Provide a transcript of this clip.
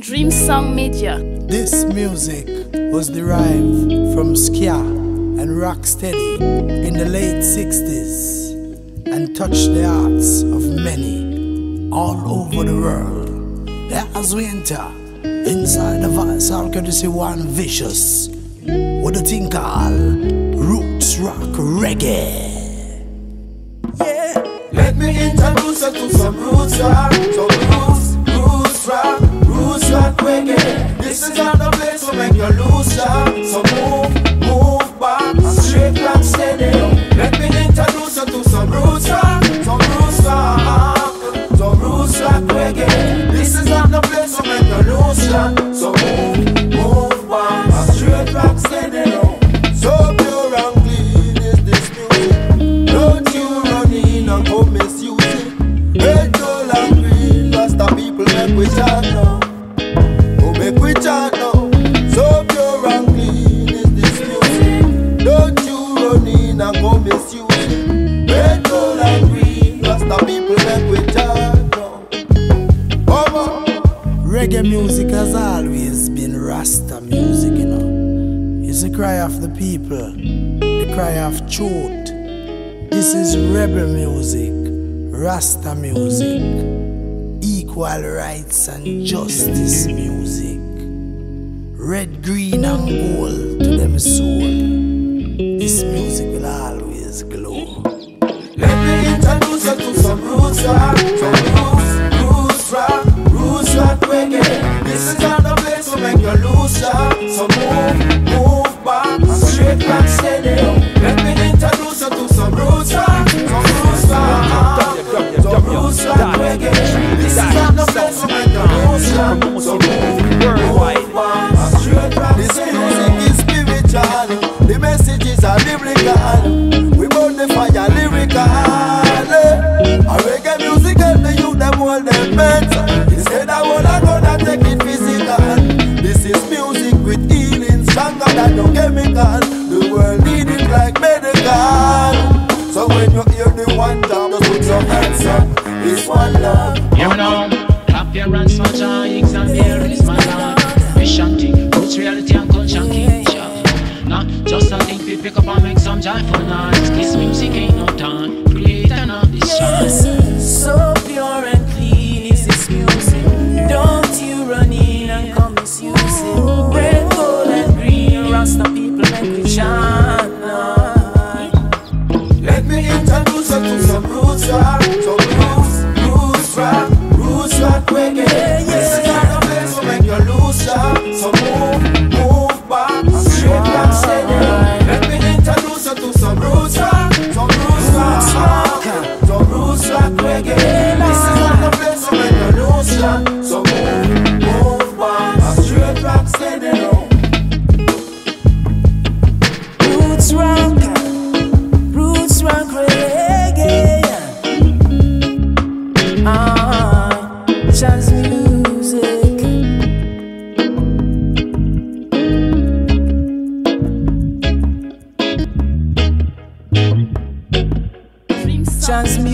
Dream Sound Media. This music was derived from Ska and Rocksteady in the late 60s and touched the hearts of many all over the world. As we enter inside the voice, I'll courtesy one Vitchous with a thing called Roots Rock Reggae. Yeah, let me introduce you to some roots rock, some roots This is not the place to make you lose ya. So move, move back, straight rock steady. Let me introduce you to some roots rock, some roots rock, some roots rock reggae. Reggae music has always been Rasta music, you know. It's the cry of the people, the cry of truth. This is rebel music, Rasta music, equal rights and justice music. Red, green, and gold to them soul. This music will always glow. Let me introduce you to some roots So move, move back, straight back steady. One love. You know, clap your hands, my giants, and there is my lord. Vishanti, roots, reality, and culture, keep Not just a thing we pick up and make some joyful noise. This music ain't no time, create and not destroy. So pure and clean is this music. Don't you run in and come misuse it. Red, gold, and green, Rasta people make we chant. Let me introduce you to some roots rock, roots, roots rock, reggae. This is not place to make you. So move, move back. Let me introduce you to some roots rock, roots rock, roots rock reggae. This is not place to make you. So move, move back. Roots rock, roots rock reggae. Dream